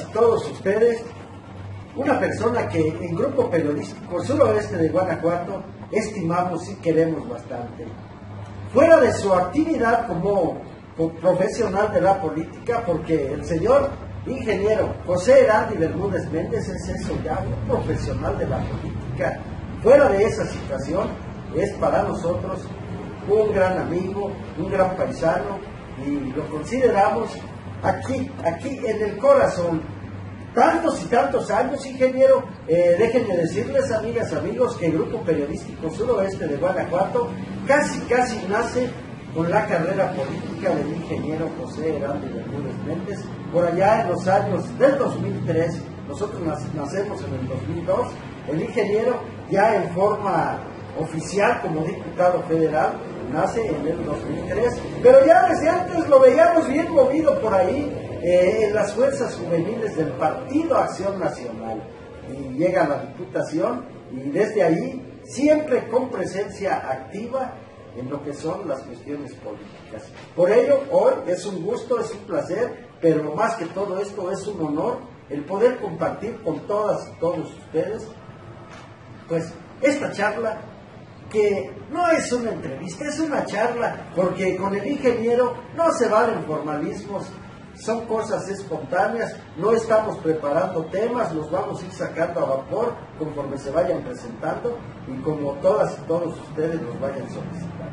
y todos ustedes, una persona que en Grupo Periodístico Suroeste de Guanajuato estimamos y queremos bastante. Fuera de su actividad como profesional de la política, porque el señor ingeniero José Herandi Bermúdez Méndez es eso ya, profesional de la política. Fuera de esa situación, es para nosotros un gran amigo, un gran paisano, y lo consideramos aquí, aquí en el corazón. Tantos y tantos años, ingeniero, eh, déjenme decirles, amigas, amigos, que el Grupo Periodístico Suroeste de Guanajuato casi, casi nace con la carrera política del ingeniero José Heraldo Bermúdez Méndez, por allá en los años del 2003, nosotros nacemos en el 2002, el ingeniero ya en forma oficial como diputado federal, nace en el 2003, pero ya desde antes lo veíamos bien movido por ahí eh, en las fuerzas juveniles del Partido Acción Nacional. Y llega a la diputación y desde ahí siempre con presencia activa en lo que son las cuestiones políticas. Por ello, hoy es un gusto, es un placer, pero más que todo esto es un honor el poder compartir con todas y todos ustedes, pues, esta charla que no es una entrevista, es una charla, porque con el ingeniero no se valen formalismos, son cosas espontáneas, no estamos preparando temas, los vamos a ir sacando a vapor conforme se vayan presentando y como todas y todos ustedes nos vayan solicitando.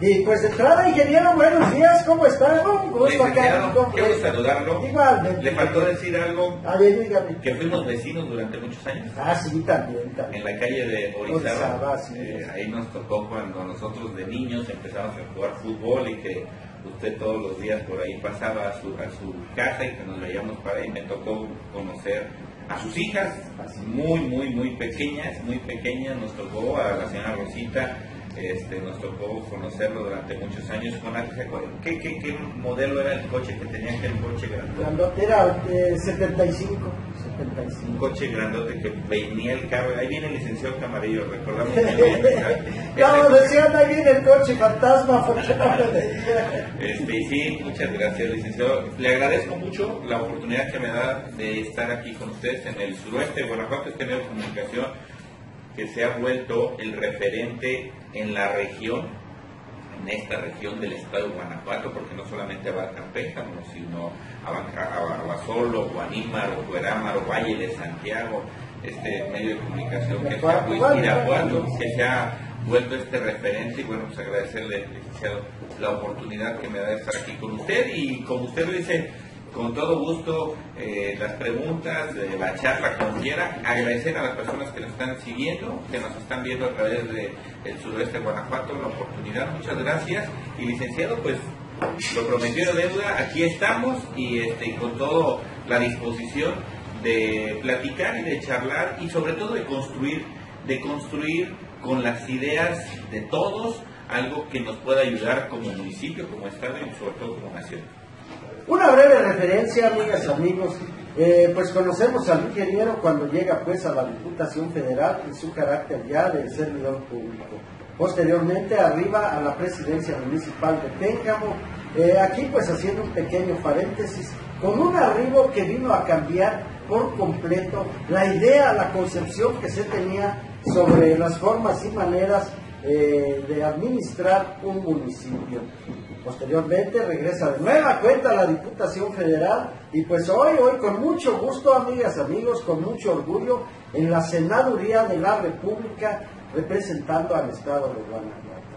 Y pues entrada, ingeniero, buenos días, ¿cómo está? Un gusto acá. Quiero saludarlo. Igual. Le faltó decir algo. A ver, dígame. Que fuimos vecinos durante muchos años. Ah, sí, también, también. En la calle de Orizaba. Eh, ahí nos tocó cuando nosotros de niños empezamos a jugar fútbol y que usted todos los días por ahí pasaba a su, a su casa y que nos veíamos para ahí. Me tocó conocer a sus hijas, muy, muy, muy pequeñas, muy pequeñas. Nos tocó a la señora Rosita este, nos tocó conocerlo durante muchos años. Con ¿Qué, qué, qué modelo era el coche que tenía aquel coche grandote? era 75, Un coche grandote que venía el carro. Ahí viene el licenciado Camarillo, recordamos. Claro, decían ahí viene el coche fantasma. este, sí, muchas gracias, licenciado. Le agradezco mucho la oportunidad que me da de estar aquí con ustedes en el suroeste de Guanajuato, este medio de comunicación que se ha vuelto el referente en la región, en esta región del estado de Guanajuato, porque no solamente abarca Péjamo, sino abarca Abasolo, Guanímaro, Cuerámaro, Valle de Santiago, este medio de comunicación que se ha, que se ha vuelto este referente y bueno, pues agradecerle, la oportunidad que me da de estar aquí con usted y como usted lo dice, con todo gusto eh, las preguntas, de la charla, como quiera. Agradecer a las personas que nos están siguiendo, que nos están viendo a través del el suroeste de Guanajuato, la oportunidad. Muchas gracias. Y licenciado, pues lo prometido de deuda, aquí estamos y este, con toda la disposición de platicar y de charlar y sobre todo de construir, de construir con las ideas de todos algo que nos pueda ayudar como municipio, como estado y sobre todo como nación. Una breve referencia, amigas y amigos. Eh, pues conocemos al ingeniero cuando llega pues a la Diputación Federal en su carácter ya de servidor público. Posteriormente arriba a la presidencia municipal de Pénjamo, eh, aquí pues haciendo un pequeño paréntesis, con un arribo que vino a cambiar por completo la idea, la concepción que se tenía sobre las formas y maneras eh, de administrar un municipio. Posteriormente regresa de nueva cuenta a la Diputación Federal y pues hoy, hoy con mucho gusto, amigas, amigos, con mucho orgullo, en la Senaduría de la República representando al Estado de Guanajuato.